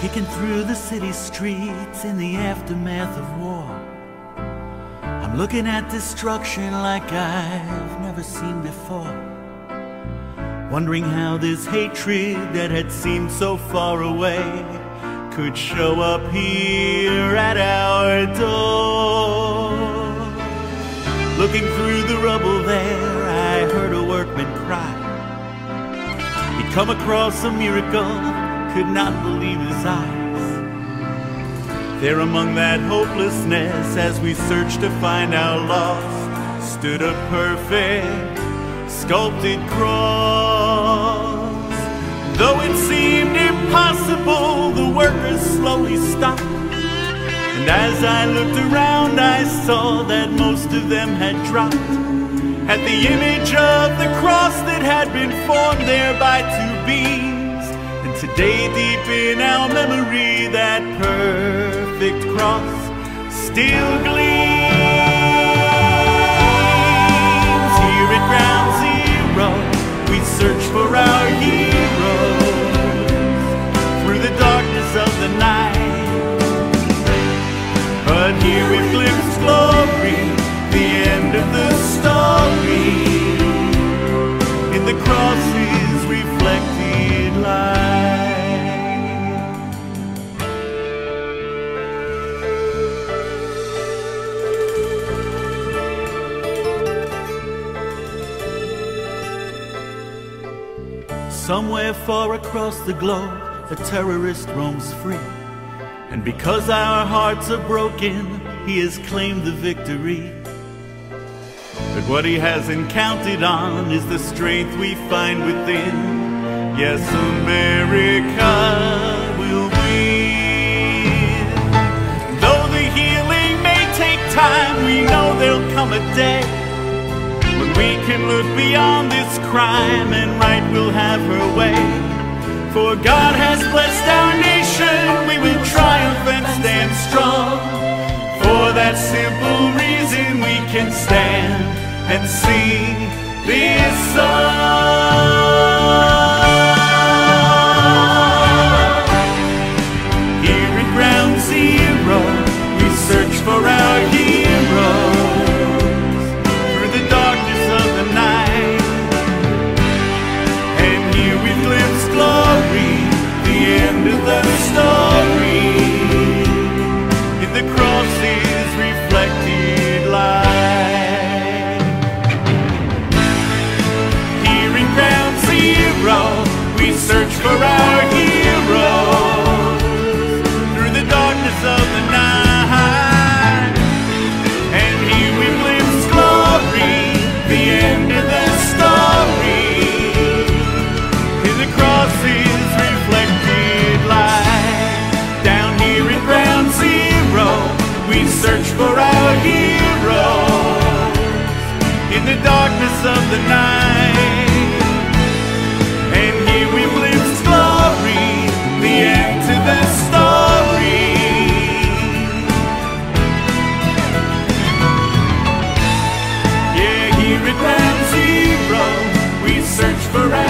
Kicking through the city streets in the aftermath of war. I'm looking at destruction like I've never seen before. Wondering how this hatred that had seemed so far away could show up here at our door. Looking through the rubble there, I heard a workman cry. He'd come across a miracle could not believe his eyes. There among that hopelessness, as we searched to find our lost, stood a perfect, sculpted cross. Though it seemed impossible, the workers slowly stopped. And as I looked around, I saw that most of them had dropped at the image of the cross that had been formed there by two beings. And today, deep in our memory, that perfect cross still gleams. Here at Ground Zero, we search for our heroes through the darkness of the night. But here we glimpse Somewhere far across the globe, a terrorist roams free. And because our hearts are broken, he has claimed the victory. But what he hasn't counted on is the strength we find within. Yes, America will win. Though the healing may take time, we know there'll come a day we can look beyond this crime and right will have her way. For God has blessed our nation, we will triumph and stand strong. For that simple reason we can stand and sing this song. Search for our heroes through the darkness of the night. And here we glimpse glory, the end of the story in the cross's reflected light. Down here at Ground Zero, we search for our heroes in the darkness of the night. Search